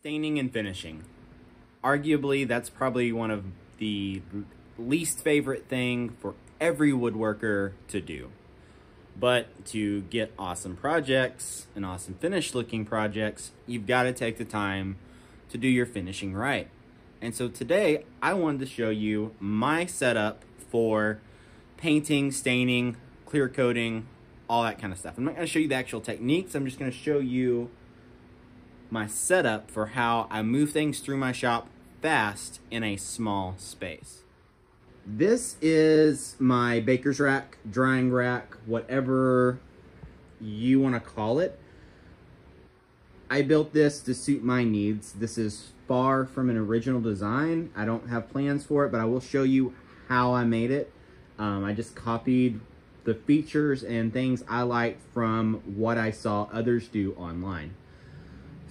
Staining and finishing. Arguably, that's probably one of the least favorite thing for every woodworker to do. But to get awesome projects and awesome finished looking projects, you've got to take the time to do your finishing right. And so today I wanted to show you my setup for painting, staining, clear coating, all that kind of stuff. I'm not going to show you the actual techniques. I'm just going to show you my setup for how I move things through my shop fast in a small space. This is my baker's rack, drying rack, whatever you want to call it. I built this to suit my needs. This is far from an original design. I don't have plans for it, but I will show you how I made it. Um, I just copied the features and things I liked from what I saw others do online.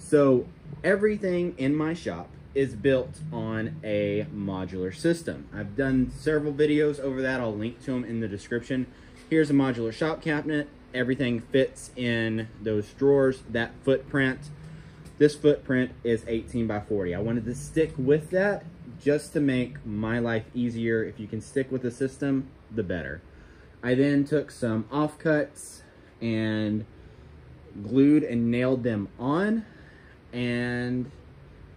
So everything in my shop is built on a modular system. I've done several videos over that. I'll link to them in the description. Here's a modular shop cabinet. Everything fits in those drawers. That footprint, this footprint is 18 by 40. I wanted to stick with that just to make my life easier. If you can stick with the system, the better. I then took some offcuts and glued and nailed them on and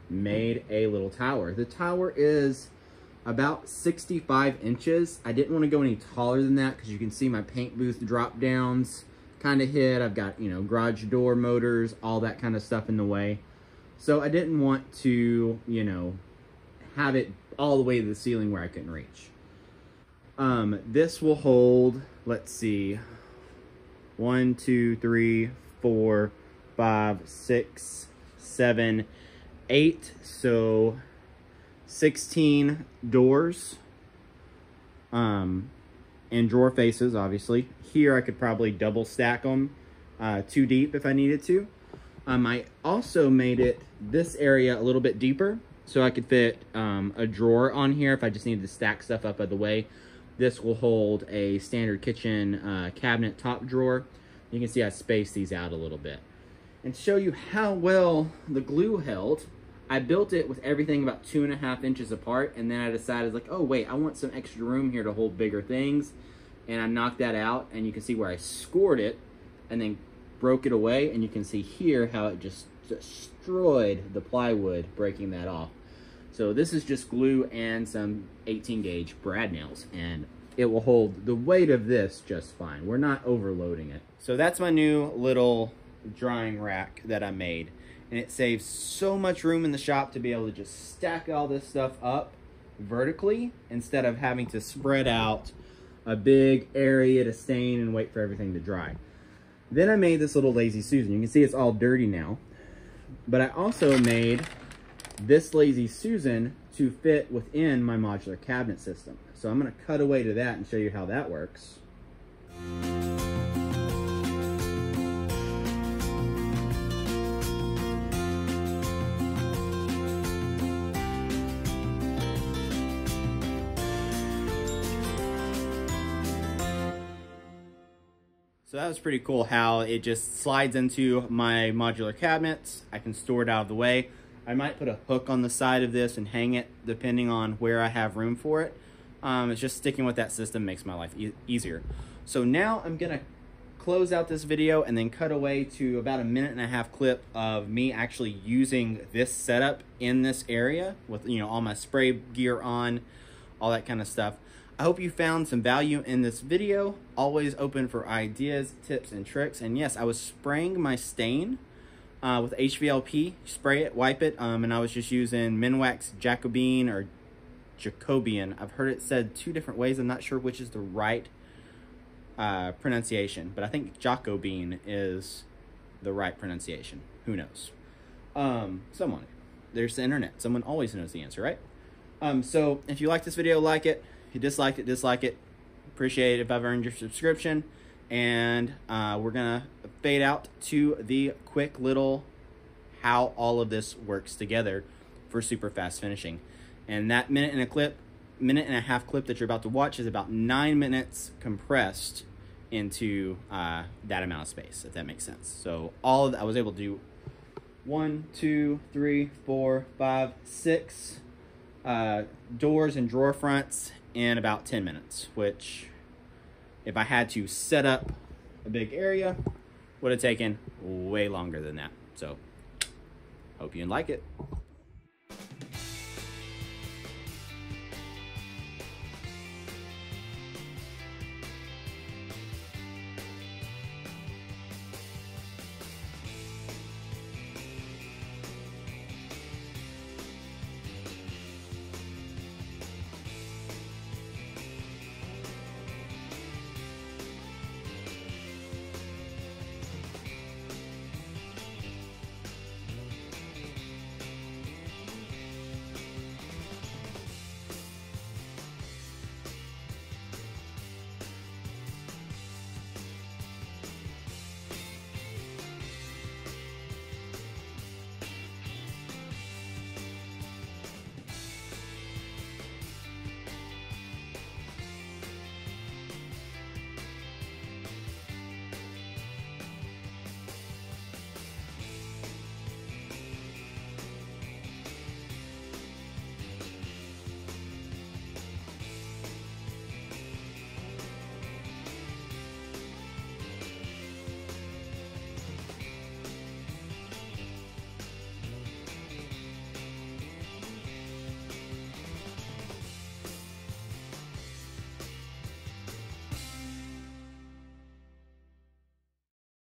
made a little tower. The tower is about 65 inches. I didn't want to go any taller than that because you can see my paint booth drop downs kind of hit. I've got, you know, garage door motors, all that kind of stuff in the way. So I didn't want to, you know, have it all the way to the ceiling where I couldn't reach. Um, this will hold, let's see, one, two, three, four, five, six, seven, eight. So 16 doors um, and drawer faces, obviously. Here I could probably double stack them uh, too deep if I needed to. Um, I also made it this area a little bit deeper so I could fit um, a drawer on here if I just needed to stack stuff up out of the way. This will hold a standard kitchen uh, cabinet top drawer. You can see I spaced these out a little bit. And show you how well the glue held, I built it with everything about two and a half inches apart, and then I decided like, oh wait, I want some extra room here to hold bigger things. And I knocked that out, and you can see where I scored it, and then broke it away, and you can see here how it just destroyed the plywood, breaking that off. So this is just glue and some 18 gauge brad nails, and it will hold the weight of this just fine. We're not overloading it. So that's my new little drying rack that I made. And it saves so much room in the shop to be able to just stack all this stuff up vertically instead of having to spread out a big area to stain and wait for everything to dry. Then I made this little Lazy Susan. You can see it's all dirty now. But I also made this Lazy Susan to fit within my modular cabinet system. So I'm gonna cut away to that and show you how that works. So that was pretty cool how it just slides into my modular cabinets. I can store it out of the way. I might put a hook on the side of this and hang it depending on where I have room for it. Um, it's just sticking with that system makes my life e easier. So now I'm gonna close out this video and then cut away to about a minute and a half clip of me actually using this setup in this area with you know all my spray gear on, all that kind of stuff. I hope you found some value in this video. Always open for ideas, tips, and tricks. And yes, I was spraying my stain uh, with HVLP. Spray it, wipe it, um, and I was just using Minwax Jacobine or Jacobean. I've heard it said two different ways. I'm not sure which is the right uh, pronunciation, but I think Jacobine is the right pronunciation. Who knows? Um, someone. There's the internet. Someone always knows the answer, right? Um, so if you like this video, like it. You disliked it, dislike it. Appreciate it if I've earned your subscription. And uh, we're going to fade out to the quick little how all of this works together for super fast finishing. And that minute and a clip, minute and a half clip that you're about to watch is about nine minutes compressed into uh, that amount of space, if that makes sense. So all of I was able to do one, two, three, four, five, six uh, doors and drawer fronts in about 10 minutes, which, if I had to set up a big area, would have taken way longer than that. So, hope you like it.